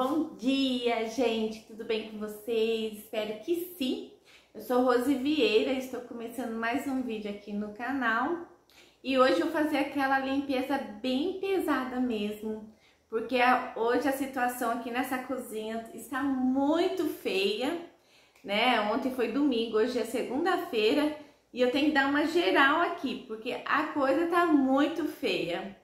Bom dia, gente! Tudo bem com vocês? Espero que sim! Eu sou Rose Vieira, estou começando mais um vídeo aqui no canal e hoje eu vou fazer aquela limpeza bem pesada mesmo, porque hoje a situação aqui nessa cozinha está muito feia, né? Ontem foi domingo, hoje é segunda-feira e eu tenho que dar uma geral aqui, porque a coisa tá muito feia.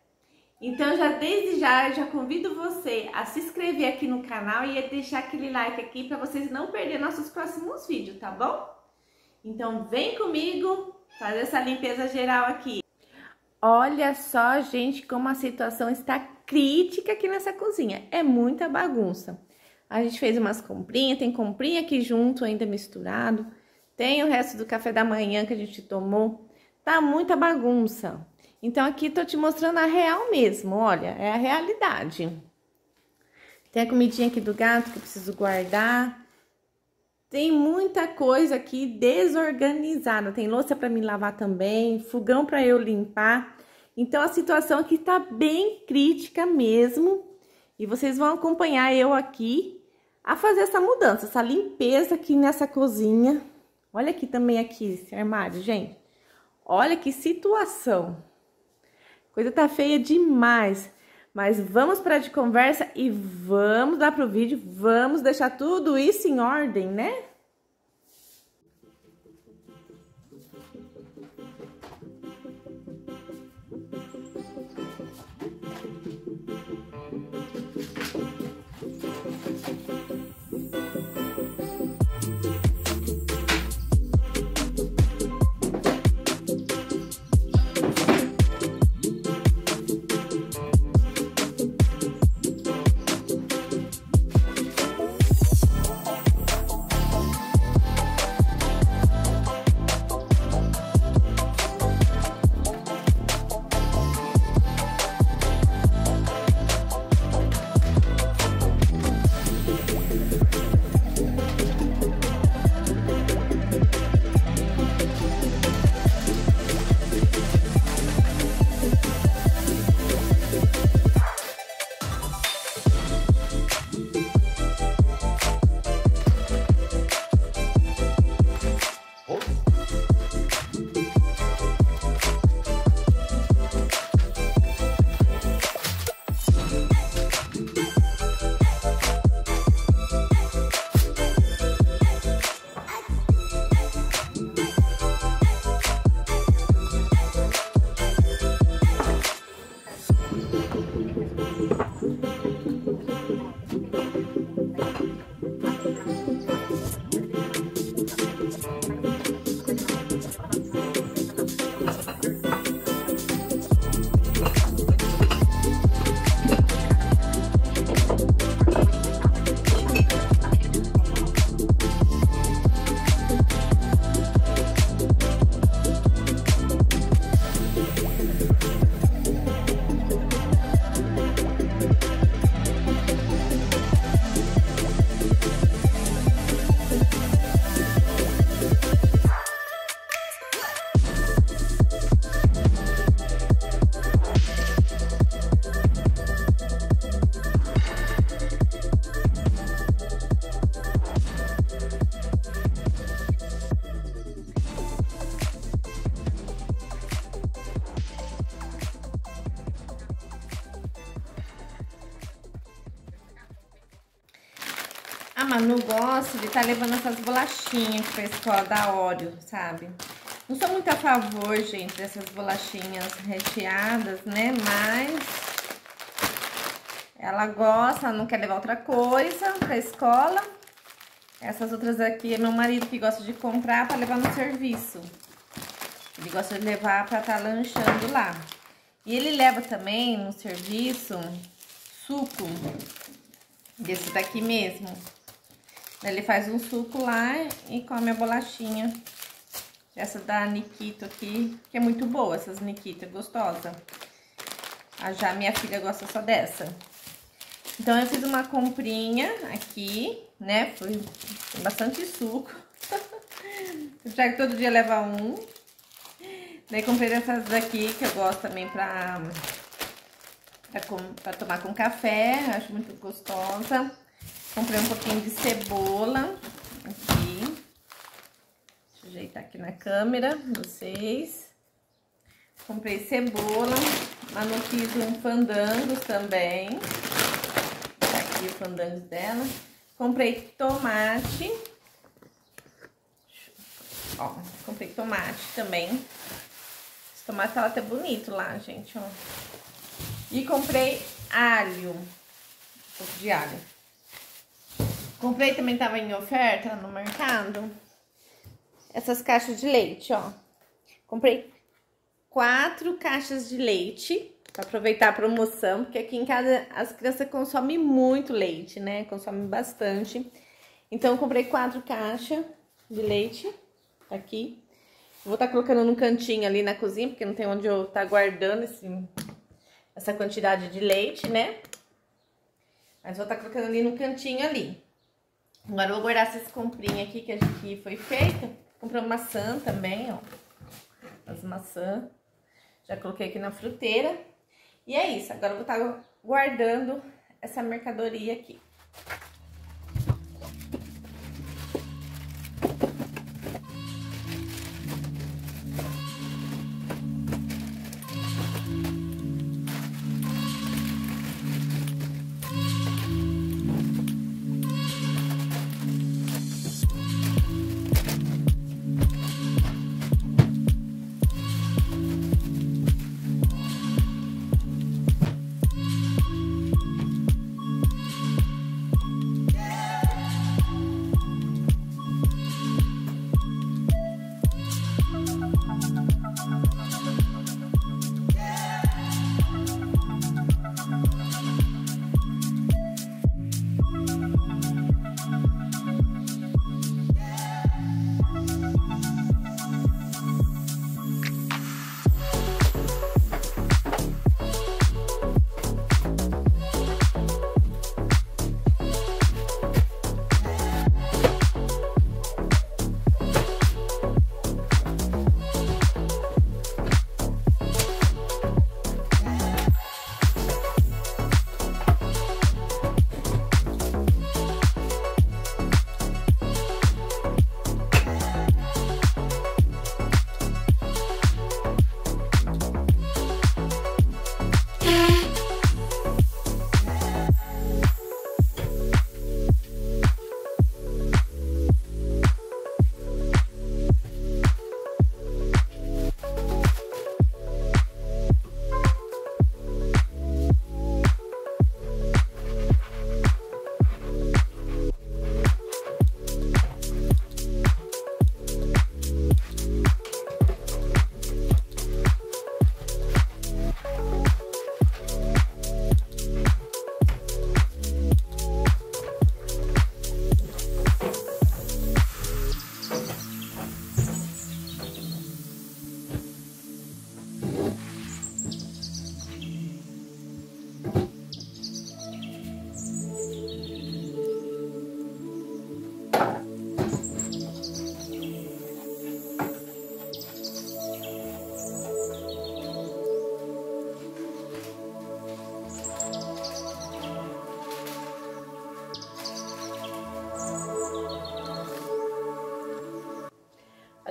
Então, já desde já, eu já convido você a se inscrever aqui no canal e a deixar aquele like aqui para vocês não perderem nossos próximos vídeos, tá bom? Então, vem comigo fazer essa limpeza geral aqui. Olha só, gente, como a situação está crítica aqui nessa cozinha. É muita bagunça. A gente fez umas comprinhas, tem comprinha aqui junto ainda misturado. Tem o resto do café da manhã que a gente tomou. Tá muita bagunça. Então, aqui tô te mostrando a real mesmo, olha, é a realidade. Tem a comidinha aqui do gato que eu preciso guardar. Tem muita coisa aqui desorganizada. Tem louça para me lavar também, fogão para eu limpar. Então, a situação aqui tá bem crítica mesmo. E vocês vão acompanhar eu aqui a fazer essa mudança, essa limpeza aqui nessa cozinha. Olha aqui também aqui esse armário, gente. Olha que situação. Coisa tá feia demais. Mas vamos para de conversa e vamos lá pro vídeo. Vamos deixar tudo isso em ordem, né? A Manu gosta de estar tá levando essas bolachinhas pra escola da Oreo, sabe? Não sou muito a favor, gente, dessas bolachinhas recheadas, né? Mas ela gosta, não quer levar outra coisa pra escola. Essas outras aqui é meu marido que gosta de comprar pra levar no serviço. Ele gosta de levar pra estar tá lanchando lá. E ele leva também no serviço suco desse daqui mesmo. Ele faz um suco lá e come a bolachinha. Essa da Nikito aqui, que é muito boa, essas Nikito, é gostosa. A já minha filha gosta só dessa. Então, eu fiz uma comprinha aqui, né? Foi bastante suco. Já que todo dia leva um. Daí, comprei essas daqui, que eu gosto também pra, pra, pra tomar com café. Acho muito gostosa. Comprei um pouquinho de cebola aqui. Deixa eu ajeitar aqui na câmera, vocês. Comprei cebola, mas um fandangos também. Tá aqui o fandangos dela. Comprei tomate. Ó, comprei tomate também. Esse tomate tá até bonito lá, gente, ó. E comprei alho. Um pouco de alho. Comprei também, tava em oferta no mercado. Essas caixas de leite, ó. Comprei quatro caixas de leite para aproveitar a promoção, porque aqui em casa as crianças consomem muito leite, né? Consomem bastante. Então, comprei quatro caixas de leite aqui. Vou estar tá colocando no cantinho ali na cozinha, porque não tem onde eu estar tá guardando esse, essa quantidade de leite, né? Mas vou estar tá colocando ali no cantinho ali. Agora eu vou guardar essas comprinhas aqui que a gente foi feita. Comprei maçã também, ó. As maçãs. Já coloquei aqui na fruteira. E é isso. Agora eu vou estar tá guardando essa mercadoria aqui.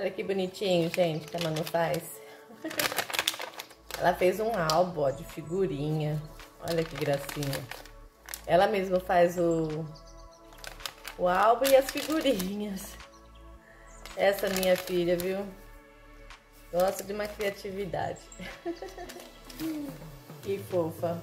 Olha que bonitinho, gente, que a Manu faz. Ela fez um álbum ó, de figurinha. Olha que gracinha. Ela mesma faz o, o álbum e as figurinhas. Essa minha filha, viu? Gosta de uma criatividade. que fofa.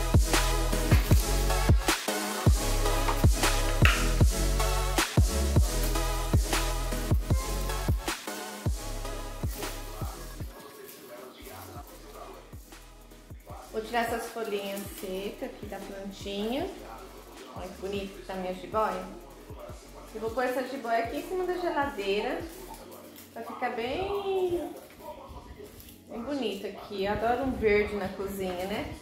folhinhas secas aqui da plantinha. Olha que bonito que tá minha jiboia. Eu vou pôr essa jiboia aqui em cima da geladeira. Pra ficar bem, bem bonito aqui. Eu adoro um verde na cozinha, né?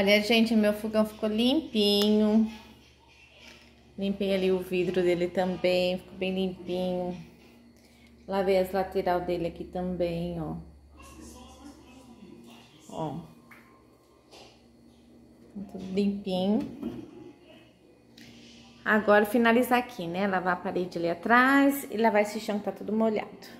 Olha, gente, meu fogão ficou limpinho. Limpei ali o vidro dele também, ficou bem limpinho. Lavei as lateral dele aqui também, ó. Ó. Tá tudo limpinho. Agora finalizar aqui, né? Lavar a parede ali atrás e lavar esse chão que tá tudo molhado.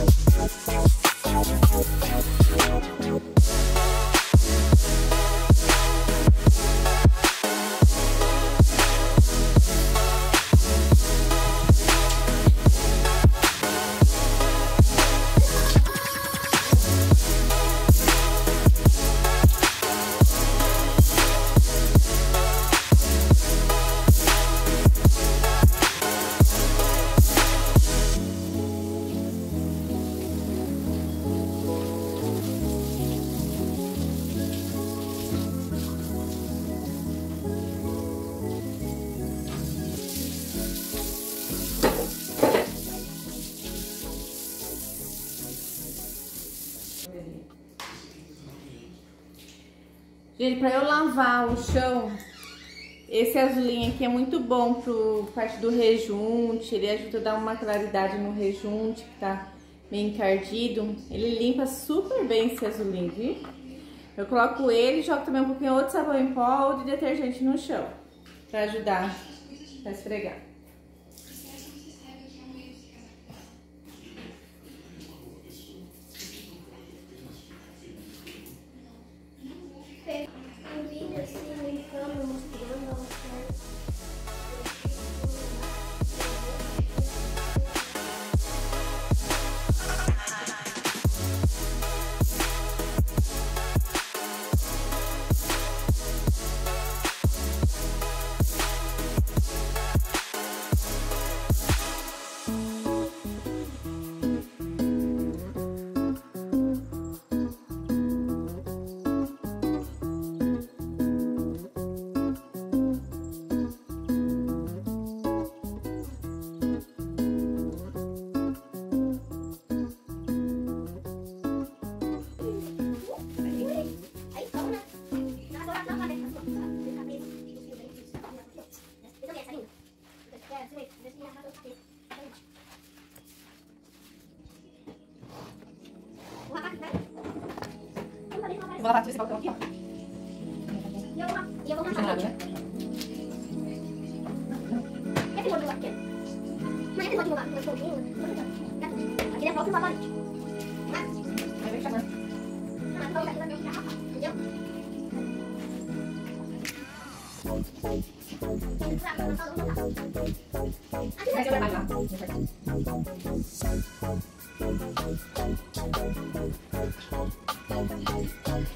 Gente, pra eu lavar o chão, esse azulinho aqui é muito bom pro parte do rejunte, ele ajuda a dar uma claridade no rejunte que tá meio encardido. Ele limpa super bem esse azulinho, viu? Eu coloco ele jogo também um pouquinho outro sabão em pó ou de detergente no chão, pra ajudar a esfregar. 老板，随时把我给忘掉。要不嘛，要，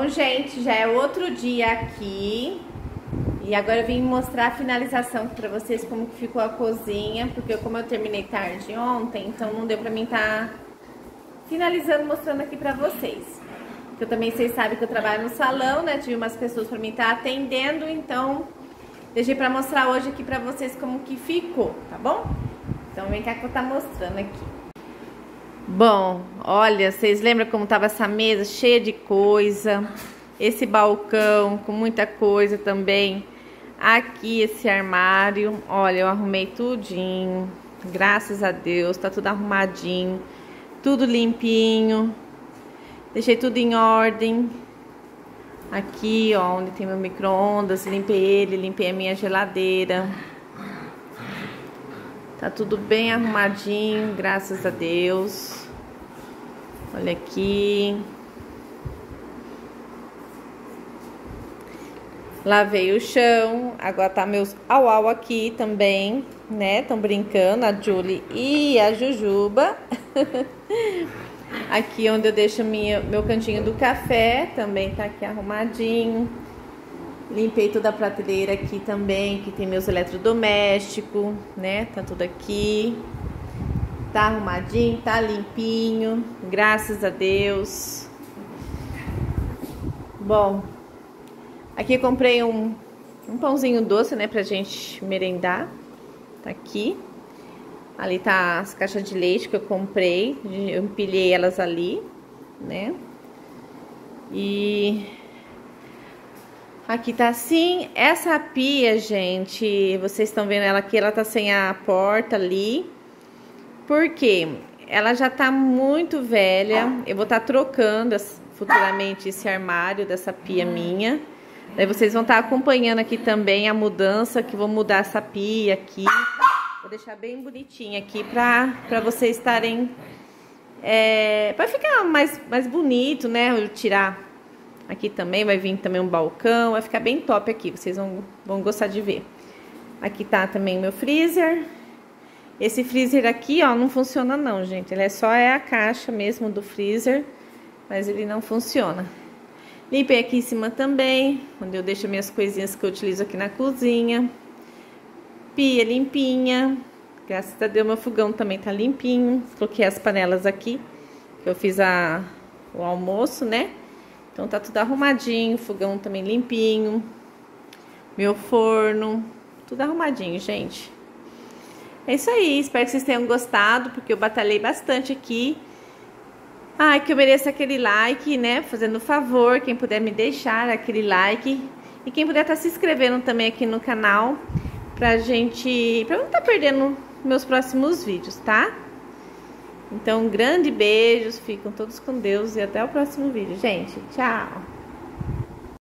Bom, gente, já é outro dia aqui. E agora eu vim mostrar a finalização para vocês como que ficou a cozinha, porque como eu terminei tarde ontem, então não deu pra mim estar tá finalizando, mostrando aqui pra vocês. Eu também, vocês sabem que eu trabalho no salão, né? Tive umas pessoas pra mim estar tá atendendo, então deixei pra mostrar hoje aqui pra vocês como que ficou, tá bom? Então vem cá que eu vou tá mostrando aqui. Bom, olha, vocês lembram como tava essa mesa cheia de coisa? Esse balcão com muita coisa também. Aqui esse armário, olha, eu arrumei tudinho. Graças a Deus, tá tudo arrumadinho, tudo limpinho. Deixei tudo em ordem. Aqui, ó, onde tem meu micro-ondas, limpei ele, limpei a minha geladeira. Tá tudo bem arrumadinho, graças a Deus. Olha aqui. Lavei o chão, agora tá meus au-au aqui também, né? Estão brincando, a Julie e a Jujuba. aqui onde eu deixo minha, meu cantinho do café, também tá aqui arrumadinho. Limpei toda a prateleira aqui também, que tem meus eletrodomésticos, né? Tá tudo aqui. Tá arrumadinho, tá limpinho, graças a Deus. Bom, aqui comprei um, um pãozinho doce, né, pra gente merendar. Tá aqui. Ali tá as caixas de leite que eu comprei, eu empilhei elas ali, né? E Aqui tá assim. Essa pia, gente, vocês estão vendo ela aqui, ela tá sem a porta ali. Porque ela já tá muito velha. Eu vou estar tá trocando futuramente esse armário dessa pia minha. Daí vocês vão estar tá acompanhando aqui também a mudança, que vou mudar essa pia aqui. Vou deixar bem bonitinha aqui pra vocês estarem... É, pra ficar mais, mais bonito, né? Eu tirar Aqui também vai vir também um balcão, vai ficar bem top aqui, vocês vão, vão gostar de ver. Aqui tá também meu freezer. Esse freezer aqui, ó, não funciona não, gente. Ele é só é a caixa mesmo do freezer, mas ele não funciona. Limpei aqui em cima também, onde eu deixo minhas coisinhas que eu utilizo aqui na cozinha. Pia limpinha. Graças a Deus, meu fogão também tá limpinho. Coloquei as panelas aqui, que eu fiz a, o almoço, né? Então tá tudo arrumadinho, fogão também limpinho. Meu forno, tudo arrumadinho, gente. É isso aí, espero que vocês tenham gostado, porque eu batalhei bastante aqui. Ai, que eu mereço aquele like, né? Fazendo favor, quem puder me deixar aquele like. E quem puder estar tá se inscrevendo também aqui no canal, pra gente... Pra não estar tá perdendo meus próximos vídeos, tá? Então, um grande beijo, ficam todos com Deus e até o próximo vídeo, gente. Tchau!